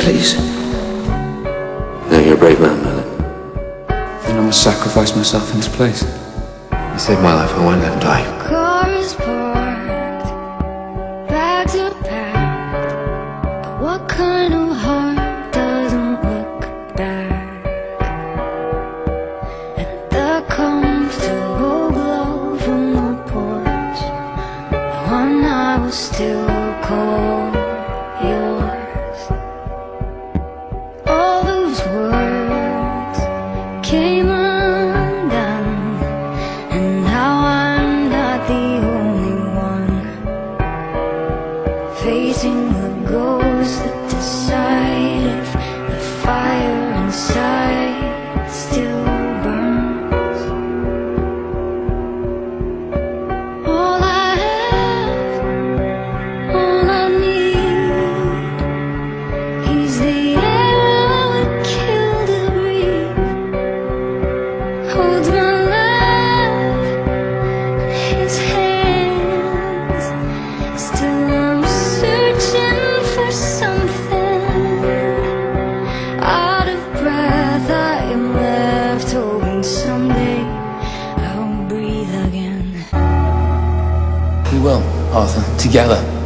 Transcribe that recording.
please? No, you're a brave man, Merlin. Then I must sacrifice myself in his place. You saved my life, I won't let him die. Car is parked, bags are packed. But what kind of heart doesn't look back? And the comfortable glow from the porch, the one I will still call yours. Facing the ghost that decide We will, Arthur, together.